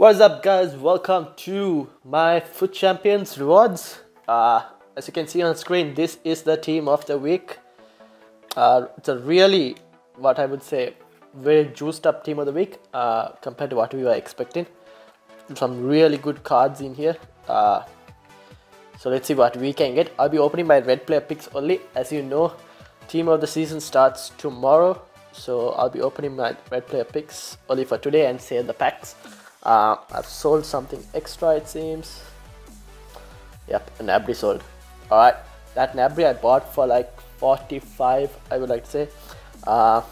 What's up, guys? Welcome to my FUT Champions rewards. Uh, as you can see on screen, this is the team of the week. Uh, it's a really, what I would say, very juiced up team of the week uh, compared to what we were expecting. Some really good cards in here. Uh, so let's see what we can get. I'll be opening my red player picks only. As you know, team of the season starts tomorrow. So I'll be opening my red player picks only for today and save the packs. Uh, I've sold something extra it seems. Yep, an Gnabry sold. Alright, that Gnabry I bought for like 45 I would like to say. Uh,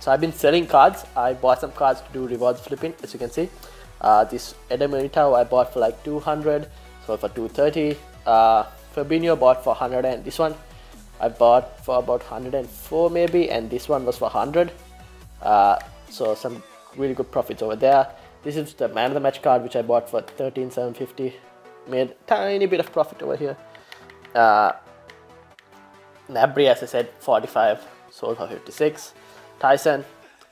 so I've been selling cards. I bought some cards to do rewards flipping as you can see. Uh, this Eder Militao I bought for like 200, sold for 230. Uh, Fabinho bought for 100 and this one I bought for about 104 maybe and this one was for 100. Uh, so some really good profits over there. This is the man of the match card which I bought for 13,750. Made tiny bit of profit over here. Uh, as I said 45 sold for 56. Tyson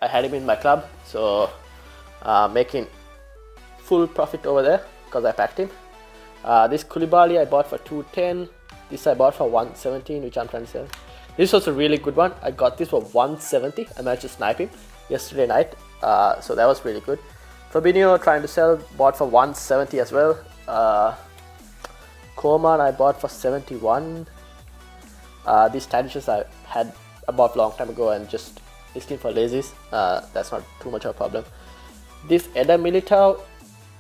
I had him in my club so uh, making full profit over there because I packed him. Uh, this Koulibaly I bought for 210. This I bought for 117 which I'm trying to sell. This was a really good one. I got this for 170. I managed to snipe him yesterday night. Uh, so that was really good. Fabinho trying to sell, bought for 170 as well. Uh, Coman I bought for 71. Uh, these Tadics I had about long time ago and just listing for lazies. Uh, that's not too much of a problem. This Eder Militao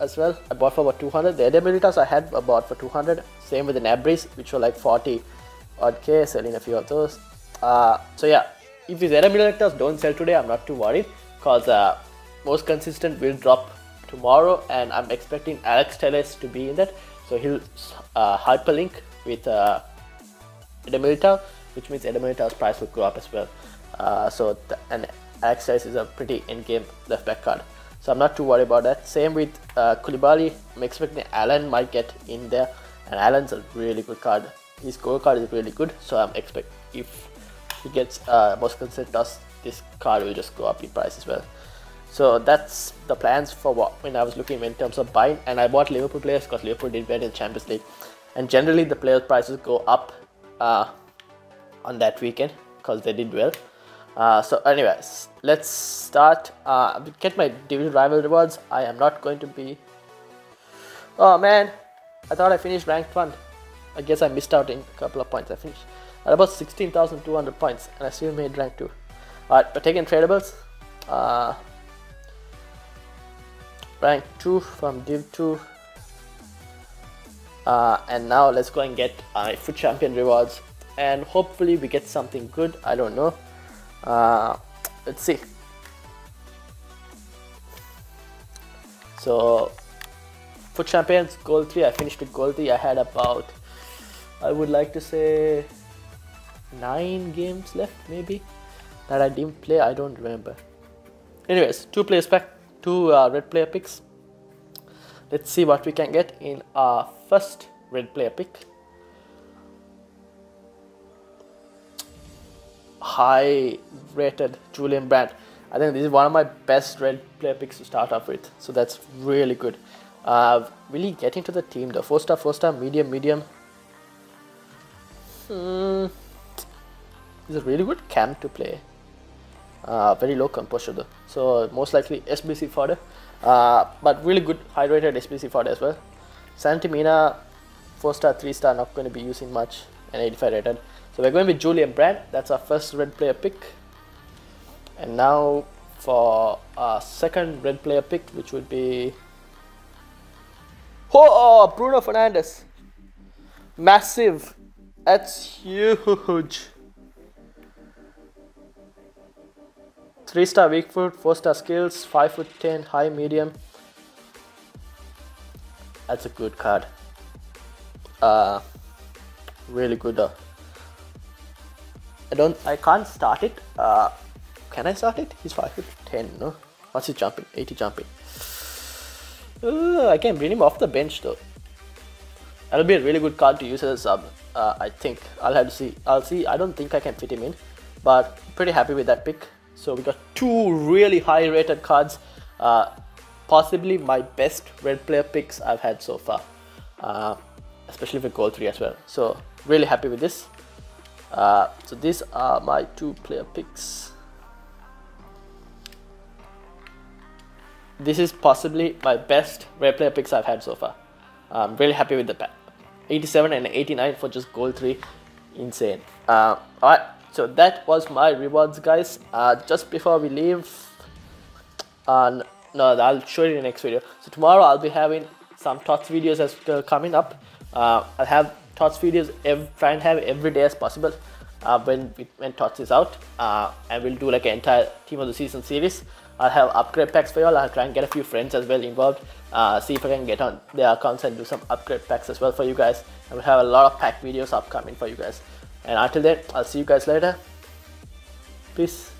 as well I bought for about 200. The Eder Militaos I had bought for 200. Same with the Gnabries which were like 40 odd K, selling a few of those. Uh, so yeah, if these Eder Militaos don't sell today, I'm not too worried because uh, most consistent will drop tomorrow and I'm expecting Alex Telles to be in that. So he'll uh, hyperlink with uh, Eder which means Eder Militao's price will go up as well. Uh, so and Alex Telles is a pretty in-game left back card. So I'm not too worried about that. Same with uh, Koulibaly. I'm expecting Allan might get in there, and Allan's a really good card. His goal card is really good, so I'm expect if he gets uh, most consistent TOTS, this card will just go up in price as well. So that's the plans for what when I was looking in terms of buying, and I bought Liverpool players because Liverpool did well in Champions League, and generally the players' prices go up uh, on that weekend because they did well. Uh, so anyways, let's start. Uh, get my division rival rewards. I am not going to be. Oh man, I thought I finished ranked one. I guess I missed out in a couple of points. I finished at about 16,200 points, and I still made rank two. Alright, but taking tradables. Uh, rank two from Div two. Uh, and now let's go and get my FUT champion rewards, and hopefully we get something good. I don't know. Uh, let's see so FUT champions gold 3 i finished with gold 3 i had about i would like to say nine games left maybe that i didn't play i don't remember anyways two players back two uh, red player picks let's see what we can get in our first red player pick high rated Julian Brandt. I think this is one of my best red player picks to start off with. So that's really good. Uh, really getting to the team The Four star, four star, medium, medium. Hmm. Is a really good camp to play. Uh, very low composure though. So most likely SBC fodder. Uh, but really good hydrated SBC fodder as well. Santi Mina, 4 star, 3 star, not going to be using much and 85 rated. So we're going with Julian Brandt. That's our first red player pick. And now for our second red player pick, which would be oh, Bruno Fernandes. Massive. That's huge. Three star weak foot, four star skills, five foot ten, high medium. That's a good card. Uh, really good. I don't. I can't start it. Uh, can I start it? He's five foot ten. No. What's he jumping? Eighty jumping. Uh, I can bring him off the bench though. That'll be a really good card to use as a sub. Uh, I think I'll have to see. I'll see. I don't think I can fit him in, but pretty happy with that pick. So we got two really high rated cards. Uh, possibly my best red player picks I've had so far, uh, especially with gold three as well. So really happy with this. Uh, so these are my two player picks. This is possibly my best red player picks I've had so far. I'm really happy with the pack. 87 and 89 for just gold 3 insane uh, alright so that was my rewards guys. Uh, just before we leave uh, no I'll show you in the next video. So tomorrow I'll be having some thoughts videos as uh, coming up. Uh, I'll have thoughts videos every, try and have every day as possible uh, when when TOTS is out. Uh, and we'll do like an entire team of the season series. I'll have upgrade packs for y'all I'll try and get a few friends as well involved. Uh, see if I can get on their accounts and do some upgrade packs as well for you guys. And we'll have a lot of pack videos upcoming for you guys and until then I'll see you guys later. Peace